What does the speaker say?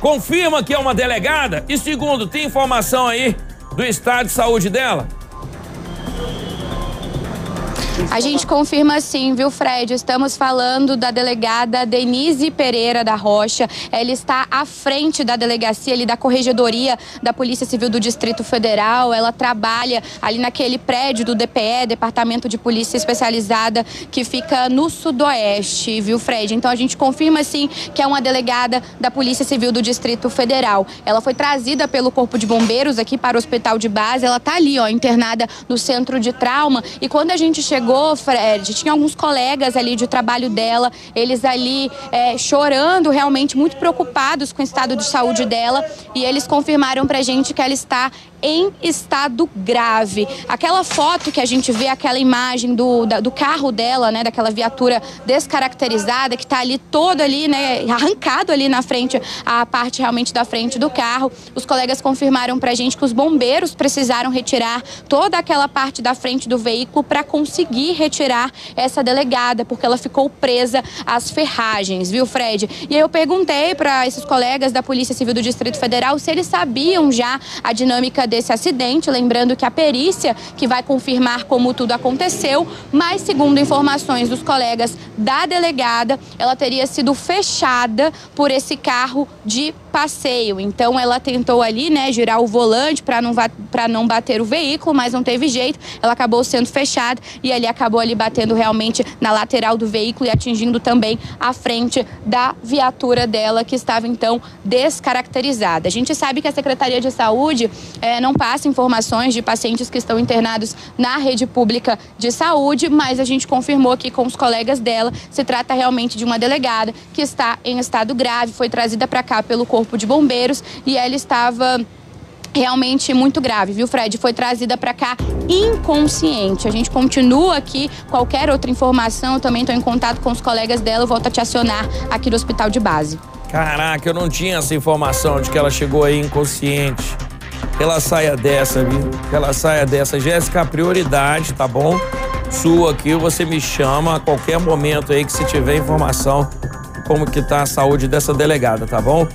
confirma que é uma delegada? E segundo, tem informação aí do estado de saúde dela? A gente confirma sim, viu, Fred? Estamos falando da delegada Denise Pereira da Rocha. Ela está à frente da delegacia ali da Corregedoria da Polícia Civil do Distrito Federal. Ela trabalha ali naquele prédio do DPE, Departamento de Polícia Especializada, que fica no Sudoeste, viu, Fred? Então a gente confirma sim que é uma delegada da Polícia Civil do Distrito Federal. Ela foi trazida pelo Corpo de Bombeiros aqui para o Hospital de Base. Ela está ali, ó, internada no centro de trauma. E quando a gente chegou chegou, Fred, tinha alguns colegas ali de trabalho dela, eles ali é, chorando, realmente muito preocupados com o estado de saúde dela, e eles confirmaram pra gente que ela está em estado grave. Aquela foto que a gente vê, aquela imagem do, da, do carro dela, né, daquela viatura descaracterizada, que está ali todo ali, né, arrancado ali na frente, a parte realmente da frente do carro. Os colegas confirmaram pra gente que os bombeiros precisaram retirar toda aquela parte da frente do veículo para conseguir retirar essa delegada, porque ela ficou presa às ferragens, viu, Fred? E aí eu perguntei para esses colegas da Polícia Civil do Distrito Federal se eles sabiam já a dinâmica desse acidente, lembrando que a perícia que vai confirmar como tudo aconteceu, mas segundo informações dos colegas da delegada, ela teria sido fechada por esse carro de passeio. Então ela tentou ali, né, girar o volante para não para não bater o veículo, mas não teve jeito. Ela acabou sendo fechada e ali acabou ali batendo realmente na lateral do veículo e atingindo também a frente da viatura dela que estava então descaracterizada. A gente sabe que a Secretaria de Saúde é, não passa informações de pacientes que estão internados na rede pública de saúde, mas a gente confirmou aqui com os colegas dela, se trata realmente de uma delegada que está em estado grave, foi trazida para cá pelo Corpo de Bombeiros e ela estava realmente muito grave, viu, Fred? Foi trazida para cá inconsciente. A gente continua aqui. Qualquer outra informação, eu também estou em contato com os colegas dela. Eu volto a te acionar aqui do hospital de base. Caraca, eu não tinha essa informação de que ela chegou aí inconsciente. Ela saia dessa, viu? Ela saia dessa. Jéssica, prioridade, tá bom? Sua aqui, você me chama a qualquer momento aí que se tiver informação como que tá a saúde dessa delegada, tá bom?